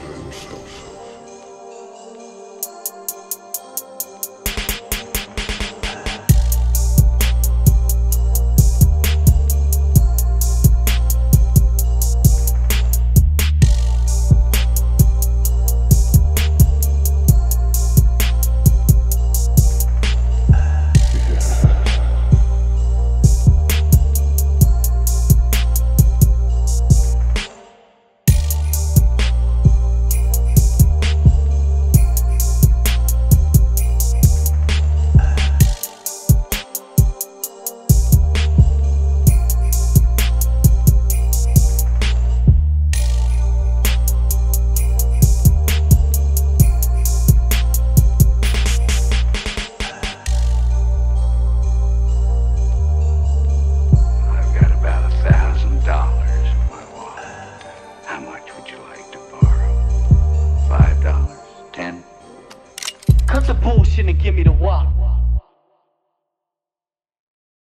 himself. How much would you like to borrow? Five dollars, ten? Cut the bullshit and give me the wallet.